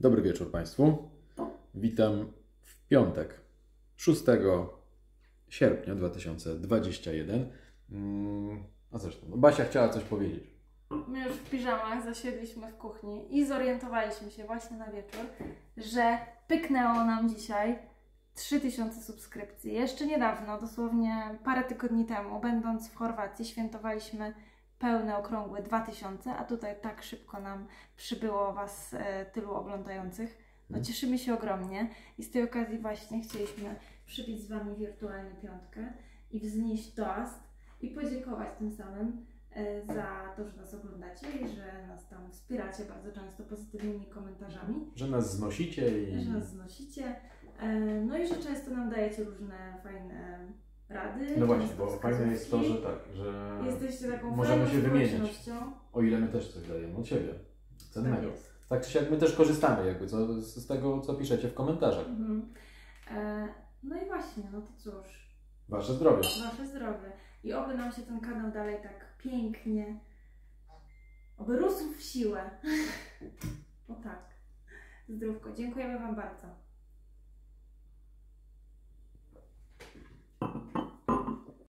Dobry wieczór Państwu. Witam w piątek, 6 sierpnia 2021. Mm, A zresztą, Basia chciała coś powiedzieć. My już w piżamach zasiedliśmy w kuchni i zorientowaliśmy się właśnie na wieczór, że pyknęło nam dzisiaj 3000 subskrypcji. Jeszcze niedawno, dosłownie parę tygodni temu, będąc w Chorwacji, świętowaliśmy pełne, okrągłe 2000, a tutaj tak szybko nam przybyło Was e, tylu oglądających. No cieszymy się ogromnie i z tej okazji właśnie chcieliśmy przybić z Wami wirtualnie piątkę i wznieść toast i podziękować tym samym e, za to, że nas oglądacie i że nas tam wspieracie bardzo często pozytywnymi komentarzami, Że nas znosicie i że nas znosicie, e, no i że często nam dajecie różne fajne rady. No właśnie, bo fajne jest to, że tak, że Jesteście taką możemy się wymieniać. O ile my też coś dajemy od siebie. Tak Cennego. jest. Tak czy siak my też korzystamy jakby co, z z tego, co piszecie w komentarzach. Mhm. E, no i właśnie, no to cóż, Wasze zdrowie. Wasze zdrowie. I oby nam się ten kanał dalej tak pięknie, oby rósł w siłę. O tak. Zdrówko. Dziękujemy Wam bardzo.